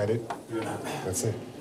credit. That's it.